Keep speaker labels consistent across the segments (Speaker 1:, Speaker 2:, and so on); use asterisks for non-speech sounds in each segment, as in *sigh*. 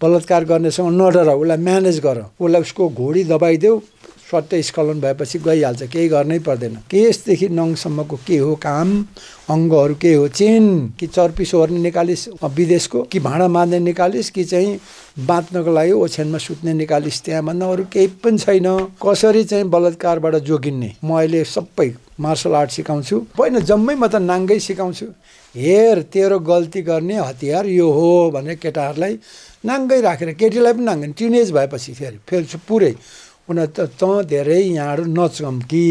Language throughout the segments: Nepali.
Speaker 1: बलात्कार गर्नेसँग नडर उसलाई म्यानेज गर। उसलाई उसको घोडी दबाइदेऊ सट्टै स्खलन भएपछि गइहाल्छ केही गर्नै पर्दैन। केसदेखि नङसम्मको के हो काम अङ्गहरू के हो चेन कि चर्पिस ओर्ने निकालिस् विदेशको कि भाँडा मार्ने निकालिस् कि चाहिँ बाँच्नको लागि ओछ्यानमा सुत्ने निकालिस् त्यहाँभन्दा अरू केही पनि छैन। कसरी चाहिँ बलात्कारबाट जोगिन्ने? म अहिले सबै मार्सल आर्ट सिकाउँछु। होइन जम्मै म त नाङ्गै सिकाउँछु। हेर तेरो गल्ती गर्ने हतियार यो हो भनेर केटाहरूलाई नाङ्गै राखेर केटीलाई पनि नाङ्गै टिनेज भएपछि फेरि फेरि पुरै उनीहरू त तँ धेरै यहाँहरू नचम्की।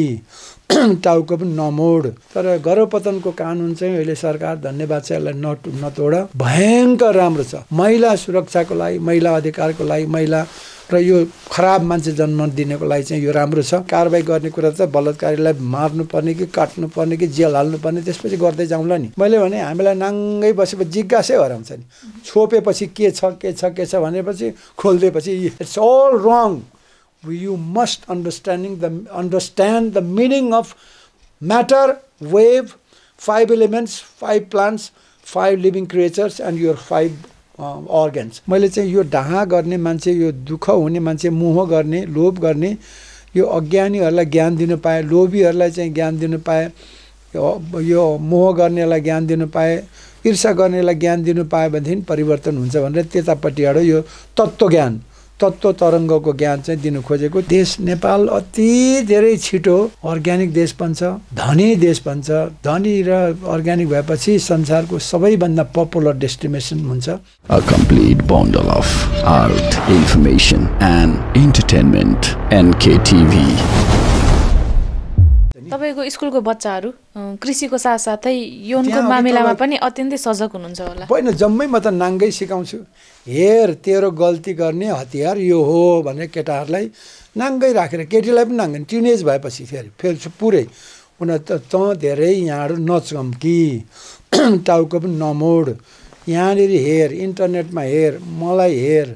Speaker 1: *clears throat* टाउको पनि नमोड। तर गर्भपतनको कानुन चाहिँ अहिले सरकार धन्यवाद छ यसलाई नट नतोड। भयङ्कर राम्रो छ। महिला सुरक्षाको लागि महिला अधिकारको लागि महिला र यो खराब मान्छे जन्म दिनको लागि चाहिँ यो राम्रो छ। कारवाही गर्ने कुरा त बलात्कारीलाई मार्नुपर्ने कि काट्नुपर्ने कि जेल हाल्नुपर्ने त्यसपछि गर्दै जाउँला नि। मैले भने हामीलाई नाङ्गै बसेपछि जिज्ञासै हराउँछ नि। छोपेपछि के छ के छ के छ भनेपछि खोलिदिएपछि it's all wrong you must understanding the understand the meaning of matter wave five elements five plants five living creatures and your five organs मैले चाहिँ यो ढाहा गर्ने मान्छे यो दुःख हुने मान्छे मोह गर्ने लोभ गर्ने यो अज्ञानीहरूलाई ज्ञान दिनु पाएँ लोभीहरूलाई चाहिँ ज्ञान दिनु पाएँ यो मोह गर्नेलाई ज्ञान दिनु पाएँ ईर्षा गर्नेलाई ज्ञान दिनु पायो भनेदेखि परिवर्तन हुन्छ भनेर त्यतापट्टिबाट यो तत्त्व ज्ञान तत्त्व तरङ्गको ज्ञान चाहिँ दिनु खोजेको देश नेपाल अति धेरै छिटो अर्ग्यानिक देश बन्छ धनी देश बन्छ धनी र अर्ग्यानिक भएपछि संसारको सबैभन्दा पपुलर डेस्टिनेसन हुन्छ.
Speaker 2: तपाईँको स्कुलको बच्चाहरू कृषिको साथसाथै यौनको मामिलामा पनि अत्यन्तै सजग हुनुहुन्छ होला।
Speaker 1: होइन जम्मै म त नाङ्गै सिकाउँछु। हेर तेरो गल्ती गर्ने हतियार यो हो भनेर केटाहरूलाई नाङ्गै राखेर केटीलाई पनि नाङ्गै टिनेज भएपछि फेरि फेरि पुरै। उनीहरू त तँ धेरै यहाँहरू नचम्की *clears throat* टाउको पनि नमोड। यहाँनिर हेर इन्टरनेटमा हेर मलाई हेर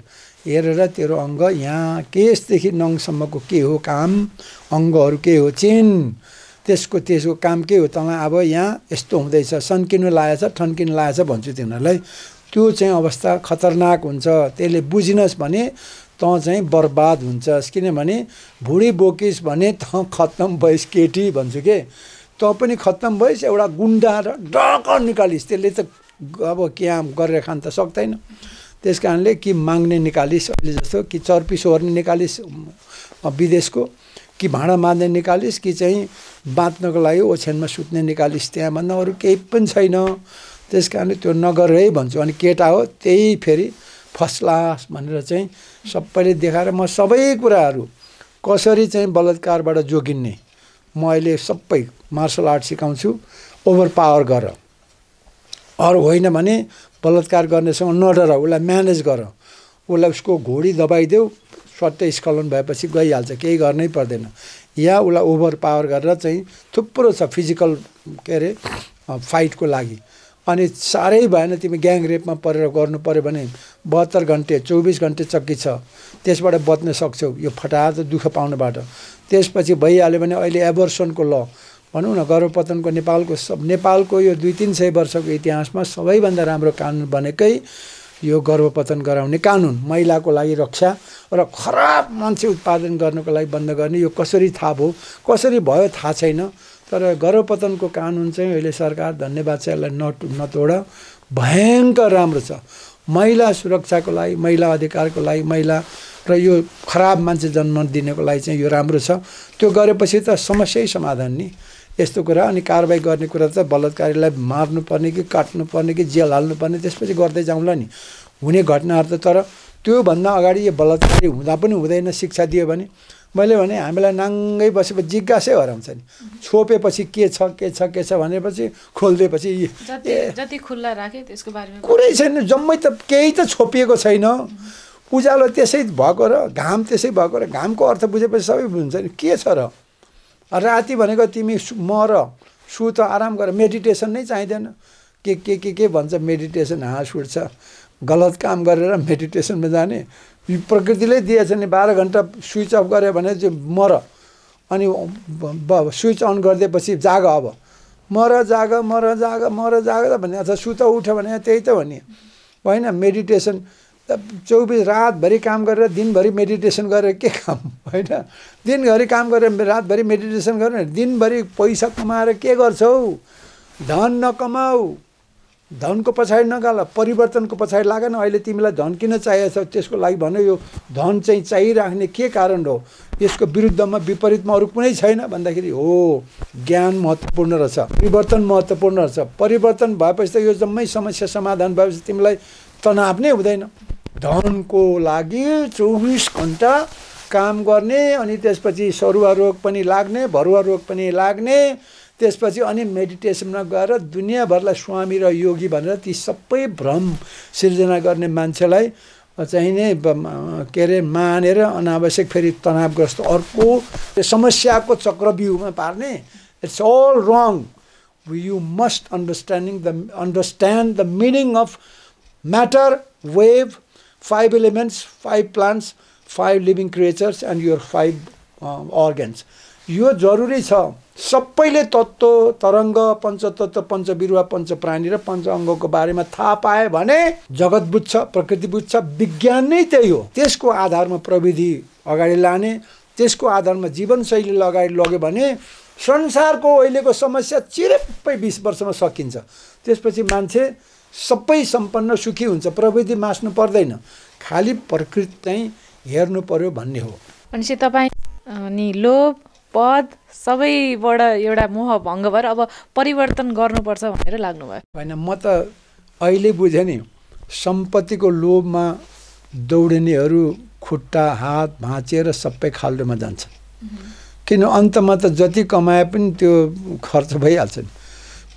Speaker 1: हेरेर तेरो अङ्ग यहाँ केसदेखि नङसम्मको के हो काम अङ्गहरू के हो चेन। त्यसको त्यसको काम के हो? तँलाई अब यहाँ यस्तो हुँदैछ सन्किनु लागेछ ठन्किनु लागेछ भन्छु तिनीहरूलाई त्यो चाहिँ अवस्था खतरनाक हुन्छ। त्यसले बुझिनस् भने तँ चाहिँ बर्बाद हुन्छस्। किनभने भुँडी बोकिस् भने त खत्तम भइस् केटी भन्छु के? तँ पनि खत्तम भइस् एउटा गुन्डा र डक निकालिस्। त्यसले त अब क्या गरेर खान त सक्दैन। त्यस कारणले कि माग्ने निकालिस् अहिले जस्तो कि चर्पी निकालिस् विदेशको। कि भाँडा मार्ने निकालिस् कि चाहिँ बाँच्नको लागि ओछ्यानमा सुत्ने निकालिस् त्यहाँभन्दा अरू केही पनि छैन। त्यस कारणले त्यो नगर है भन्छु। अनि केटा हो त्यही फेरि फर्स्ट क्लास भनेर चाहिँ सबैले देखाएर म सबै कुराहरू कसरी चाहिँ बलात्कारबाट जोगिन्ने म अहिले सबै मार्सल आर्ट सिकाउँछु। ओभर पावर गर। अरू होइन भने बलात्कार गर्नेसँग नडर उसलाई म्यानेज गर। उसलाई उसको घोडी दबाइदेऊ। सट्टै स्खलन भएपछि गइहाल्छ केही गर्नै पर्दैन। या उसलाई ओभर पावर गरेर चाहिँ थुप्रो छ फिजिकल के अरे फाइटको लागि। अनि साह्रै भएन तिमी ग्याङ रेपमा परेर गर्नु पऱ्यो भने बहत्तर घन्टे चौबिस घन्टे चक्की छ। त्यसबाट बच्न सक्छौ। यो फटाहा दुःख पाउनबाट। त्यसपछि भइहाल्यो भने अहिले एबर्सनको ल भनौँ न गर्भपतनको नेपालको सब नेपालको यो दुई तिन सय वर्षको इतिहासमा सबैभन्दा राम्रो कानुन बनेकै यो गर्भपतन गराउने कानुन महिलाको लागि रक्षा र खराब मान्छे उत्पादन गर्नको लागि बन्द गर्ने यो कसरी थाहा भयो? कसरी भयो थाहा छैन तर गर्भपतनको कानुन चाहिँ अहिले सरकार धन्यवाद छ यसलाई नट नतोड। भयङ्कर राम्रो छ। महिला सुरक्षाको लागि महिला अधिकारको लागि महिला र यो खराब मान्छे जन्म दिनको लागि चाहिँ यो राम्रो छ। त्यो गरेपछि त समस्यै समाधान नि। यस्तो कुरा अनि कारवाही गर्ने कुरा त बलात्कारीलाई मार्नुपर्ने कि काट्नुपर्ने कि जेल हाल्नुपर्ने त्यसपछि गर्दै जाउँला नि। हुने घटनाहरू त तर त्योभन्दा अगाडि यो बलात्कारी हुँदा पनि हुँदैन शिक्षा दियो भने। मैले भने हामीलाई नाङ्गै बसेपछि जिज्ञासै हराउँछ नि। छोपेपछि के छ के छ के छ भनेपछि खोलिदिएपछि
Speaker 2: जति खुल्ला राखे त्यसको बारेमा
Speaker 1: कुरै छैन जम्मै त केही त छोपिएको छैन। उज्यालो त्यसै भएको र घाम त्यसै भएको र घामको अर्थ बुझेपछि सबै बुझ्छ नि। के छ र? राति भनेको तिमी म र सु त आराम गर मेडिटेसन नै चाहिँदैन। के के के के भन्छ मेडिटेसन हाँस उठ्छ गलत काम गरेर मेडिटेसनमा जाने। प्रकृतिले दिएछ नि बाह्र घन्टा स्विच अफ गऱ्यो भने चाहिँ मर अनि स्विच अन गरिदिएपछि जाग अब। मर जाग मर जाग मर जाग त भने अथवा सुत उठ्यो भने त्यही त हो होइन मेडिटेसन चौबिस रातभरि काम गरेर दिनभरि मेडिटेसन गरेर के काम? होइन? दिनभरि काम गरेर रातभरि मेडिटेसन गरेर दिनभरि पैसा कमाएर के गर्छौ? धन नकमाऊ। धनको पछाडि नगाल परिवर्तनको पछाडि लाग न अहिले तिमीलाई धन किन चाहिएको छ? त्यसको लागि भन यो धन चाहिँ चाहिराख्ने के कारण हो? यसको विरुद्धमा विपरीतमा अरू कुनै छैन? भन्दाखेरि हो ज्ञान महत्त्वपूर्ण रहेछ। परिवर्तन महत्त्वपूर्ण रहेछ। परिवर्तन भएपछि त यो जम्मै समस्या समाधान भएपछि तिमीलाई तनाव नै हुँदैन। धनको लागि चौबिस घन्टा काम गर्ने अनि त्यसपछि सरुवा रोग पनि लाग्ने भरुवा रोग पनि लाग्ने त्यसपछि अनि मेडिटेसनमा गएर दुनियाँभरलाई स्वामी र योगी भनेर ती सबै भ्रम सिर्जना गर्ने मान्छेलाई चाहिँ नै के अरे मानेर अनावश्यक फेरि तनावग्रस्त अर्को समस्याको चक्रव्यूहमा पार्ने। It's all wrong you must understanding the understand the meaning of matter wave five elements five plants five living creatures and your five organs यो जरुरी छ। सबैले तत्त्व तरङ्ग पञ्चतत्व पञ्चबिरुवा पञ्चप्राणी र पञ्च अङ्गको बारेमा थाहा पाए भने जगत बुझ्छ प्रकृति बुझ्छ विज्ञान नै त्यही हो। त्यसको आधारमा प्रविधि अगाडि लाने त्यसको आधारमा जीवनशैलीलाई अगाडि लग्यो भने संसारको अहिलेको समस्या चिरेप्पै बिस वर्षमा सकिन्छ। त्यसपछि मान्छे सबै सम्पन्न सुखी हुन्छ प्रविधि मास्नु पर्दैन। खालि प्रकृति चाहिँ हेर्नु पर्यो भन्ने हो।
Speaker 2: भनेपछि तपाईँ अनि लोभ पद सबैबाट एउटा मोह भङ्ग भएर अब परिवर्तन गर्नुपर्छ भनेर लाग्नुभयो।
Speaker 1: होइन म त अहिले बुझेँ नि सम्पत्तिको लोभमा दौडिनेहरू खुट्टा हात भाँचिएर सबै खाल्डोमा जान्छ। किन अन्तमा त जति कमाए पनि त्यो खर्च भइहाल्छ नि।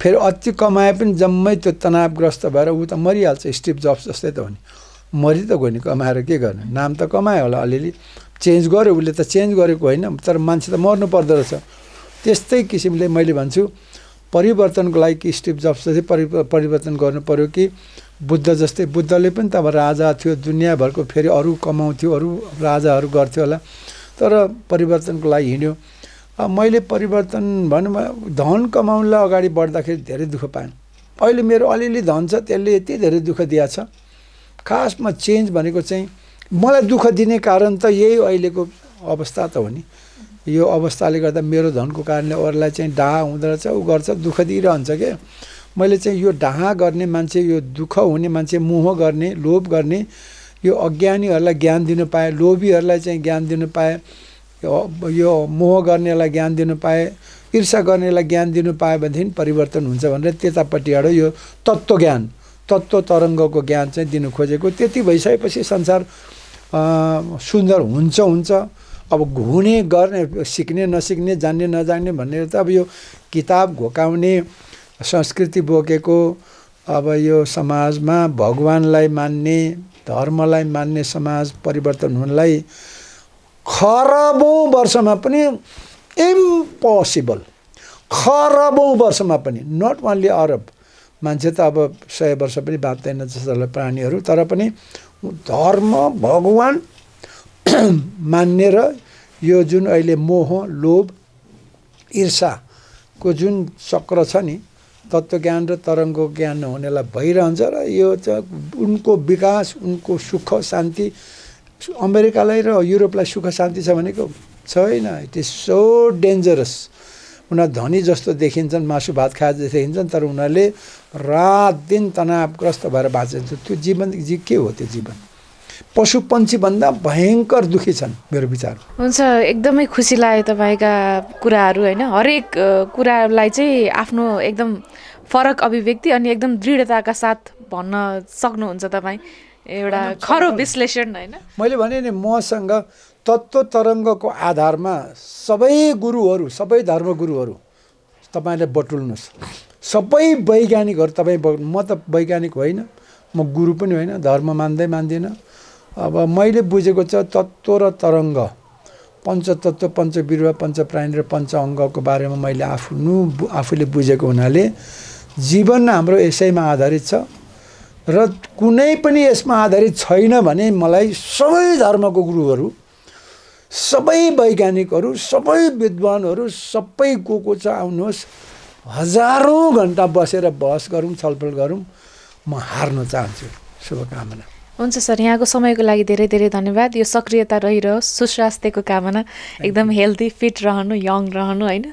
Speaker 1: फेरि अति कमाए पनि जम्मै त्यो तनावग्रस्त भएर ऊ त मरिहाल्छ स्टिभ जब्स जस्तै त हो नि। मरि त गयो नि कमाएर के गर्ने? नाम त कमायो होला अलिअलि। चेन्ज गर्यो उसले त चेन्ज गरेको होइन तर मान्छे त मर्नु पर्दो रहेछ। त्यस्तै किसिमले मैले भन्छु परिवर्तनको लागि कि स्टिभ जब्स जस्तै परि परिवर्तन गर्नु पऱ्यो कि बुद्ध जस्तै। बुद्धले पनि त अब राजा थियो दुनियाँभरको फेरि अरू कमाउँथ्यो अरू राजाहरू गर्थ्यो होला। तर परिवर्तनको लागि हिँड्यो। मैले परिवर्तन भनौँ धन कमाउनुलाई अगाडि बढ्दाखेरि धेरै दुःख पाएँ। अहिले मेरो अलिअलि धन छ त्यसले यति धेरै दुःख दिएको छ। खासमा चेन्ज भनेको चाहिँ मलाई दुःख दिने कारण त यही अहिलेको अवस्था त हो नि। यो अवस्थाले गर्दा मेरो धनको कारणले अरूलाई चाहिँ डाहा हुँदो रहेछ ऊ गर्छ दुःख दिइरहन्छ क्या मैले चाहिँ यो डाहा गर्ने मान्छे यो दुःख हुने मान्छे मोह गर्ने लोभ गर्ने यो अज्ञानीहरूलाई ज्ञान दिनु पाएँ लोभीहरूलाई चाहिँ ज्ञान दिनु पाएँ। यो मोह गर्नेलाई ज्ञान दिनु पाएँ ईर्षा गर्नेलाई ज्ञान दिनु पाएँ भनेदेखि परिवर्तन हुन्छ भनेर त्यतापट्टिबाट यो तत्त्व ज्ञान तत्त्व तरङ्गको ज्ञान चाहिँ दिनु खोजेको। त्यति भइसकेपछि संसार सुन्दर हुन्छ हुन्छ। अब हुने गर्ने सिक्ने नसिक्ने जान्ने नजान्ने भन्ने त अब यो किताब घोकाउने संस्कृति बोकेको अब यो समाजमा भगवान्लाई मान्ने धर्मलाई मान्ने समाज परिवर्तन हुनलाई खरबौँ वर्षमा पनि इम्पोसिबल खरबौँ वर्षमा पनि नट ओन्ली अरब मान्छे त अब सय वर्ष पनि बाँच्दैन जस्तो प्राणीहरू तर पनि धर्म भगवान् *clears throat* मान्ने र यो जुन अहिले मोह लोभ ईर्षाको जुन चक्र छ नि तत्त्वज्ञान र तरङ्गको ज्ञान नहुनेलाई भइरहन्छ र यो चाहिँ उनको विकास उनको सुख शान्ति अमेरिकालाई र युरोपलाई सुख शान्ति छ भनेको छैन। इट इज सो डेन्जरस उनीहरू धनी जस्तो देखिन्छन् मासु भात खाए जस्तो देखिन्छन् तर उनीहरूले रात दिन तनावग्रस्त भएर बाँचिन्छ। त्यो जीवन जी के हो त्यो जीवन? पशु पन्छीभन्दा भयङ्कर दुःखी छन् मेरो विचार।
Speaker 2: हुन्छ एकदमै खुसी लाग्यो तपाईँका कुराहरू होइन? हरेक कुरालाई चाहिँ आफ्नो एकदम फरक अभिव्यक्ति अनि एकदम दृढताका साथ भन्न सक्नुहुन्छ तपाईँ। एउटा खरो विश्लेषण होइन?
Speaker 1: मैले भने नि मसँग तत्त्व तरङ्गको आधारमा सबै गुरुहरू सबै धर्मगुरुहरू तपाईँले बटुल्नुहोस्। सबै वैज्ञानिकहरू तपाईँ म त वैज्ञानिक होइन म गुरु पनि होइन धर्म मान्दै मान्दिनँ। अब मैले बुझेको छ तत्त्व र तरङ्ग पञ्चतत्व पञ्चबिरुवा पञ्चप्राणी र पञ्च अङ्गको बारेमा मैले आफ्नो आफूले बुझेको हुनाले जीवन हाम्रो यसैमा आधारित छ। र कुनै पनि यसमा आधारित छैन भने मलाई सबै धर्मको गुरुहरू सबै वैज्ञानिकहरू सबै विद्वानहरू सबै को को छ आउनुहोस्। हजारौँ घन्टा बसेर बहस गरौँ छलफल गरौँ। म हार्न चाहन्छु। शुभकामना।
Speaker 2: हुन्छ सर यहाँको समयको लागि धेरै धेरै धन्यवाद। यो सक्रियता रहिरहोस् सुस्वास्थ्यको कामना। एकदम हेल्दी फिट रहनु यङ रहनु होइन?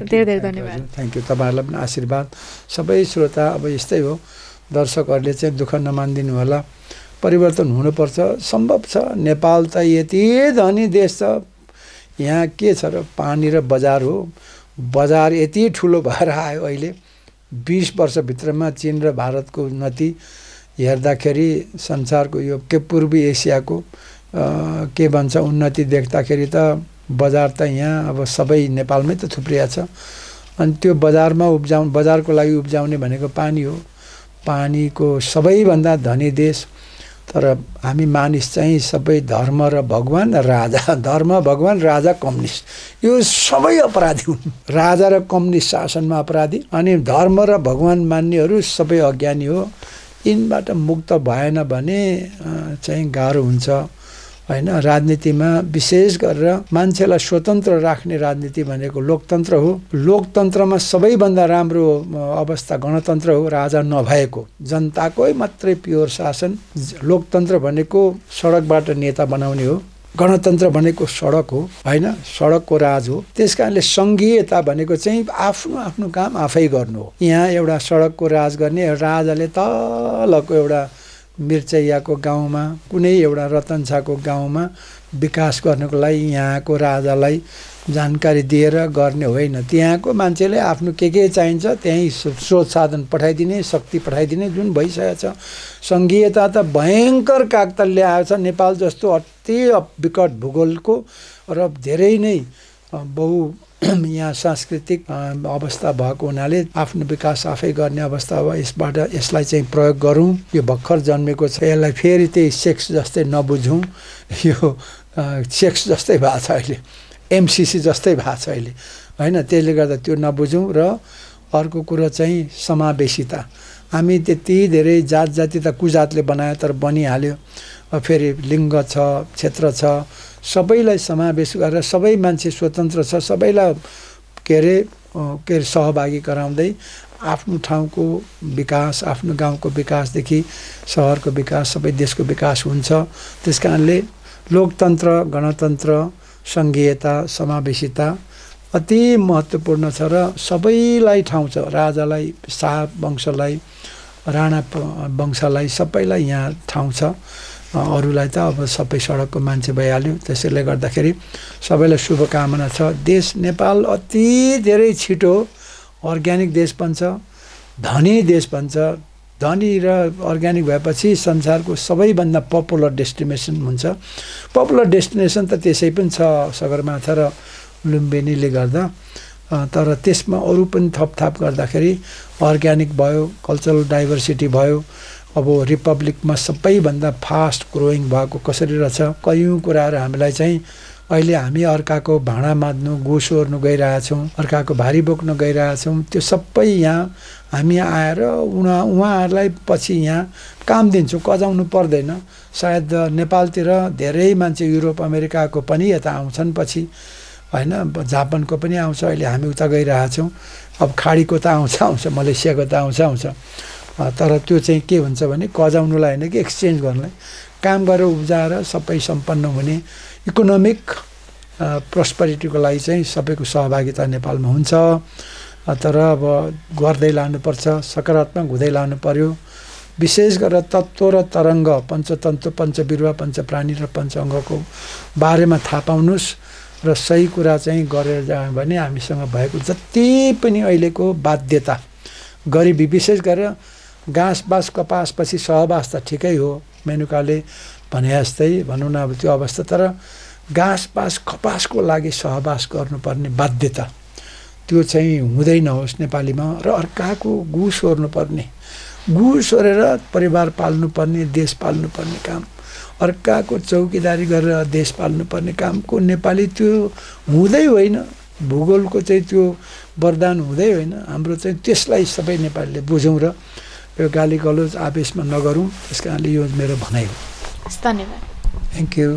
Speaker 2: धेरै धेरै धन्यवाद।
Speaker 1: थ्याङ्क यू तपाईँहरूलाई पनि आशीर्वाद। सबै श्रोता अब यस्तै हो। दर्शकहरूले चाहिँ दुःख नमानिदिनु होला। परिवर्तन हुनुपर्छ सम्भव छ। नेपाल त यति धनी देश छ। यहाँ के छ र पानी र बजार हो? बजार यति ठुलो भएर आयो अहिले। बिस वर्षभित्रमा चिन र भारतको उन्नति हेर्दाखेरि संसारको यो के पूर्वी एसियाको के भन्छ उन्नति देख्दाखेरि त बजार त यहाँ अब सबै नेपालमै त थुप्रिया छ। अनि त्यो बजारमा उब्जाउ बजारको लागि उब्जाउने भनेको पानी हो। पानीको सबैभन्दा धनी देश। तर हामी मानिस चाहिँ सबै धर्म र भगवान् राजा धर्म भगवान् राजा कम्युनिस्ट। यो सबै अपराधी हुन्। राजा र कम्युनिस्ट शासनमा अपराधी। अनि धर्म र भगवान् मान्नेहरू सबै अज्ञानी हो। यिनबाट मुक्त भएन भने चाहिँ गाह्रो हुन्छ। होइन राजनीतिमा विशेष गरेर मान्छेलाई स्वतन्त्र राख्ने राजनीति भनेको लोकतन्त्र हो। लोकतन्त्रमा सबैभन्दा राम्रो अवस्था गणतन्त्र हो राजा नभएको। जनताकै मात्रै प्योर शासन लोकतन्त्र भनेको सडकबाट नेता बनाउने हो। गणतन्त्र भनेको सडक हो होइन सडकको राज हो। त्यस कारणले सङ्घीयता भनेको चाहिँ आफ्नो आफ्नो काम आफै गर्नु हो। यहाँ एउटा सडकको राज गर्ने राजाले तलको एउटा मिर्चैयाको गाउँमा कुनै एउटा रतनछाको गाउँमा विकास गर्नको लागि यहाँको राजालाई जानकारी दिएर गर्ने होइन। त्यहाँको मान्छेले आफ्नो के के चाहिन्छ त्यहीँ स्रोत साधन पठाइदिने शक्ति पठाइदिने जुन भइसकेको छ। सङ्घीयता त भयङ्कर कागतल्य आएको छ। नेपाल जस्तो अति विकट भूगोलको र धेरै नै बहु *clears throat* यहाँ सांस्कृतिक अवस्था भएको हुनाले आफ्नो विकास आफै गर्ने अवस्था अब यसबाट यसलाई चाहिँ प्रयोग गरौँ। यो भर्खर जन्मेको छ यसलाई फेरि त्यही सेक्स जस्तै नबुझौँ। यो सेक्स जस्तै भएको छ अहिले एमसिसी जस्तै भएको छ अहिले। होइन त्यसले गर्दा त्यो नबुझौँ र अर्को कुरो चाहिँ समावेशिता। हामी त्यति धेरै जात जाति त कुजातले बनायो तर बनिहाल्यो। फेरि लिङ्ग छ क्षेत्र छ सबैलाई समावेश गरेर सबै मान्छे स्वतन्त्र छ सबैलाई के अरे के अरे सहभागी गराउँदै आफ्नो ठाउँको विकास आफ्नो गाउँको विकासदेखि सहरको विकास सबै देशको विकास हुन्छ। त्यस कारणले लोकतन्त्र गणतन्त्र सङ्घीयता समावेशिता अति महत्त्वपूर्ण छ र सबैलाई ठाउँ छ। राजालाई शाह वंशलाई राणा वंशलाई सबैलाई यहाँ ठाउँ छ। अरूलाई त अब सबै सडकको मान्छे भइहाल्यो। त्यसैले गर्दाखेरि सबैलाई शुभकामना छ। देश नेपाल अति धेरै छिटो अर्ग्यानिक देश बन्छ धनी देश बन्छ। धनी र अर्ग्यानिक भएपछि संसारको सबैभन्दा पपुलर डेस्टिनेसन हुन्छ। पपुलर डेस्टिनेसन त त्यसै पनि छ सगरमाथा र लुम्बिनीले गर्दा। तर त्यसमा अरू पनि थपथाप गर्दाखेरि अर्ग्यानिक भयो कल्चरल डाइभर्सिटी भयो अब रिपब्लिकमा सबैभन्दा फास्ट ग्रोइङ भएको कसरी रहेछ? कयौँ कुराहरू हामीलाई चाहिँ अहिले हामी अर्काको भाँडा माझ्नु गोसो ओर्नु गइरहेछौँ अर्काको भारी बोक्न गइरहेछौँ त्यो सबै यहाँ हामी आएर उहाँ उहाँहरूलाई पछि यहाँ काम दिन्छौँ। कजाउनु पर्दैन। सायद नेपालतिर धेरै मान्छे युरोप अमेरिकाको पनि यता आउँछन् पछि। होइन जापानको पनि आउँछ। अहिले हामी उता गइरहेछौँ अब खाडीको त आउँछ आउँछ मलेसियाको त आउँछ आउँछ। तर त्यो चाहिँ के हुन्छ भने कजाउनुलाई होइन कि एक्सचेन्ज गर्नलाई। काम गरेर उब्जाएर सबै सम्पन्न हुने इकोनोमिक प्रस्परिटीको लागि चाहिँ सबैको सहभागिता नेपालमा हुन्छ। तर अब गर्दै लानुपर्छ सकारात्मक हुँदै लानु पर्यो विशेष गरेर तत्त्व र तरङ्ग पञ्चतन्त्र पञ्चबिरुवा पञ्चप्राणी र पञ्चअङ्गको बारेमा थाहा पाउनुहोस् र सही कुरा चाहिँ गरेर जायो भने हामीसँग भएको जति पनि अहिलेको बाध्यता गरिबी विशेष गरेर घाँस बाँस कपास पछि सहवास त ठिकै हो। मेनुकाले भने जस्तै भनौँ न अब त्यो अवस्था तर घाँस बाँस कपासको लागि सहवास गर्नुपर्ने बाध्यता त्यो चाहिँ हुँदै नहोस् नेपालीमा र अर्काको गु सोर्नुपर्ने। गु सोरेर परिवार पाल्नुपर्ने देश पाल्नुपर्ने काम। अर्काको चौकीदारी गरेर देश पाल्नुपर्ने कामको नेपाली त्यो हुँदै होइन। भूगोलको चाहिँ त्यो वरदान हुँदै होइन। हाम्रो चाहिँ त्यसलाई सबै नेपालीले बुझौँ र यो गाली गलोज आवेशमा नगरौँ त्यस कारणले यो मेरो भनाइ हो।
Speaker 2: धन्यवाद।
Speaker 1: Thank you